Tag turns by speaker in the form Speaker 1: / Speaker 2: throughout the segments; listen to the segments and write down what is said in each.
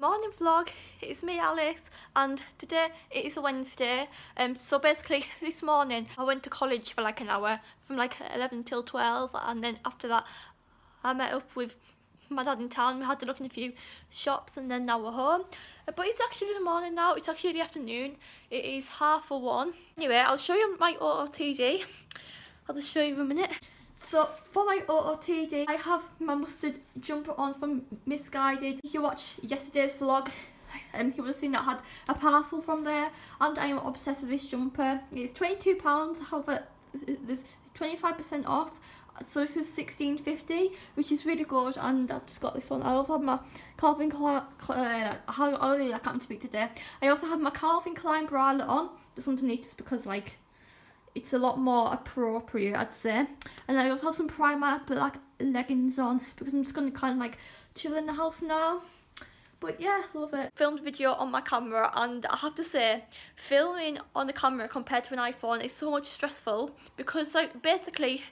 Speaker 1: Morning vlog, it's me Alice and today it is a Wednesday. Um so basically this morning I went to college for like an hour from like 11 till 12 and then after that I met up with my dad in town. We had to look in a few shops and then now we're home. Uh, but it's actually the morning now. It's actually the afternoon. It is half a one. Anyway I'll show you my OOTD I'll just show you in a minute so for my OOTD, I have my mustard jumper on from Missguided. If you watch yesterday's vlog, and um, you have seen that I had a parcel from there, and I am obsessed with this jumper. It's £22, however, there's 25% off. So this was 16.50, which is really good, and I've just got this one. I also have my Calvin Klein. Uh, I can't speak today. I also have my Calvin Klein bralette on, just underneath, just because like it's a lot more appropriate I'd say. And I also have some Primark black leggings on because I'm just going to kind of like chill in the house now. But yeah love it. Filmed video on my camera and I have to say filming on the camera compared to an iPhone is so much stressful because like basically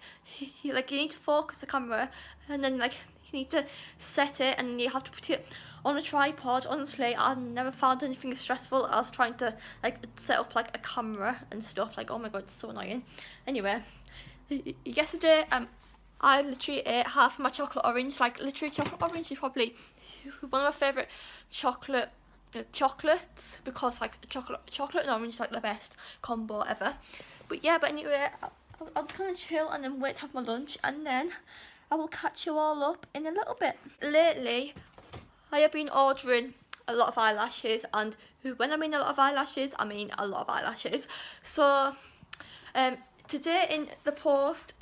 Speaker 1: you like you need to focus the camera and then like you need to set it and you have to put it on a tripod honestly I've never found anything as stressful as trying to like set up like a camera and stuff. Like oh my god it's so annoying. Anyway yesterday um I literally ate half of my chocolate orange. Like literally chocolate orange is probably one of my favourite chocolate uh, chocolates because like chocolate chocolate and orange is like the best combo ever. But yeah but anyway I'll, I'll just kind of chill and then wait to have my lunch and then I will catch you all up in a little bit. Lately, I have been ordering a lot of eyelashes and when I mean a lot of eyelashes, I mean a lot of eyelashes. So, um, today in the post,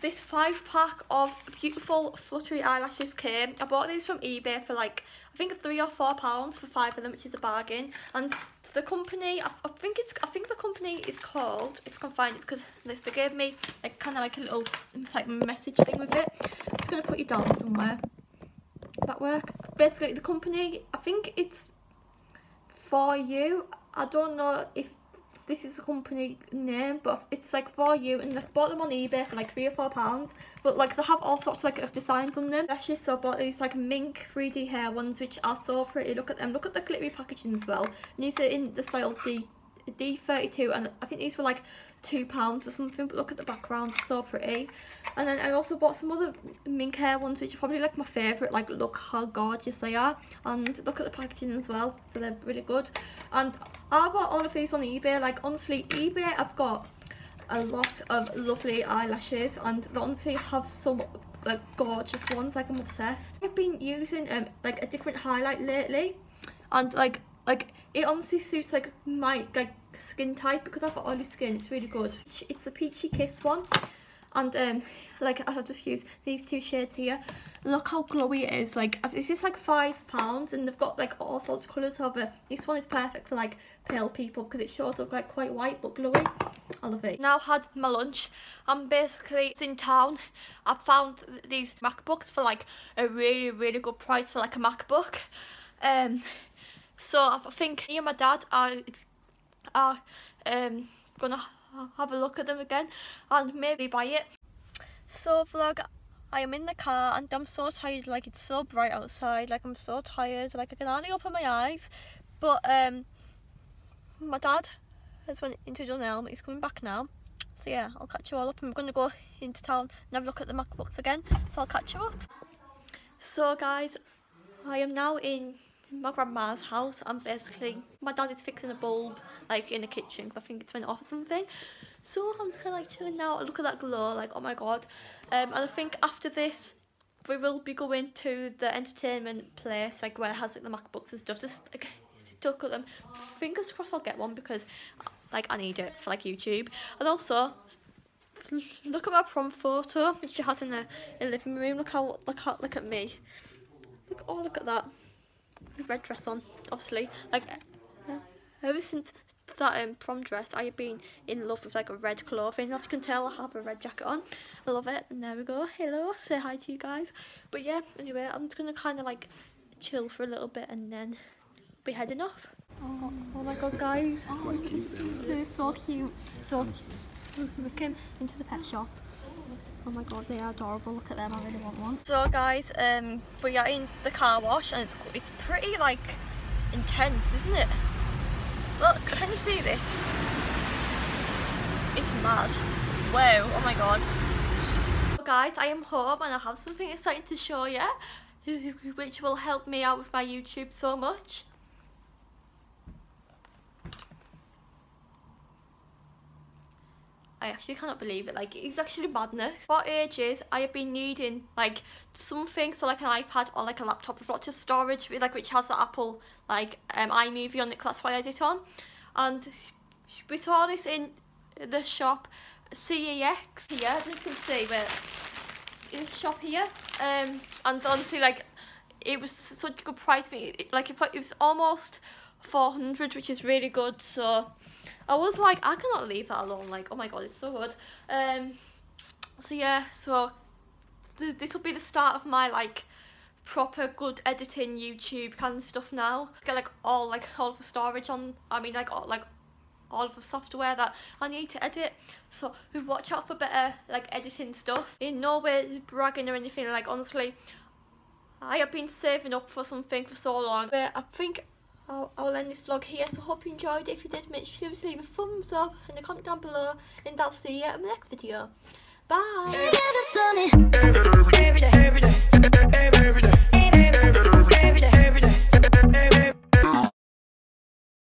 Speaker 1: this five pack of beautiful fluttery eyelashes came. I bought these from eBay for like, I think three or four pounds for five of them, which is a bargain. And the company, I, I think it's, I think the company is called, if I can find it, because they, they gave me like kind of like a little like message thing with it. I'm just gonna put it down somewhere. That work. Basically, the company, I think it's for you. I don't know if this is a company name but it's like for you and I bought them on eBay for like three or four pounds but like they have all sorts like of designs on them. Actually so bought these like mink 3D hair ones which are so pretty. Look at them. Look at the glittery packaging as well. And these are in the style D D32 and I think these were like two pounds or something but look at the background so pretty. And then I also bought some other mink hair ones which are probably like my favourite like look how gorgeous they are and look at the packaging as well so they're really good. And I bought all of these on eBay like honestly eBay I've got a lot of lovely eyelashes and they honestly have some like gorgeous ones like I'm obsessed. I've been using um like a different highlight lately and like like it honestly suits like my like skin type because I've got oily skin it's really good. It's the peachy kiss one and um like I'll just use these two shades here. Look how glowy it is like this is like five pounds and they've got like all sorts of colours however this one is perfect for like pale people because it shows up like quite white but glowy. I love it. Now had my lunch. I'm basically in town I found these MacBooks for like a really really good price for like a MacBook. Um so I think me and my dad are, are um, gonna have a look at them again and maybe buy it. So vlog, I am in the car and I'm so tired, like it's so bright outside, like I'm so tired, like I can hardly open my eyes. But um, my dad has went into Dunelm, he's coming back now. So yeah, I'll catch you all up. I'm going to go into town and have a look at the MacBooks again. So I'll catch you up. So guys, I am now in my grandma's house and basically my dad is fixing a bulb like in the kitchen because I think it's went off or something. So I'm just kind of like chilling now look at that glow like oh my god. Um, and I think after this we will be going to the entertainment place like where it has like the MacBooks and stuff just like look at them. Fingers crossed I'll get one because like I need it for like YouTube. And also look at my prom photo that she has in the, in living room. Look how look how look at me. Look oh look at that red dress on, obviously. Like, uh, ever since that um, prom dress, I have been in love with like a red clothing. As you can tell, I have a red jacket on. I love it. And there we go. Hello, say hi to you guys. But yeah, anyway, I'm just going to kind of like chill for a little bit and then be heading off. Oh, oh my god, guys. They're so cute. So, we came into the pet shop Oh my god, they are adorable. Look at them, I really want one. So guys, um, we are in the car wash and it's, it's pretty like intense, isn't it? Look, can you see this? It's mad. Wow, oh my god. guys, I am home and I have something exciting to show you which will help me out with my YouTube so much. I actually cannot believe it. Like, it's actually madness. For ages, I have been needing, like, something, so like an iPad or like a laptop with lots of storage, with, like, which has the Apple, like, um, iMovie on it, that's why I edit on. And we saw this in the shop, CEX, here, you can see, but the shop here. Um, and honestly, like, it was such a good price for it. Like, it was almost 400, which is really good, so... I was like, I cannot leave that alone. Like, oh my god, it's so good. Um, so yeah, so th this will be the start of my like proper good editing YouTube kind of stuff now. Get like all like all of the storage on. I mean like all like all of the software that I need to edit. So we watch out for better like editing stuff. In no way bragging or anything. Like honestly, I have been saving up for something for so long. But I think I'll, I'll end this vlog here. So hope you enjoyed. If you did, make sure to leave a thumbs up and a comment down below. And I'll see you in my next video. Bye.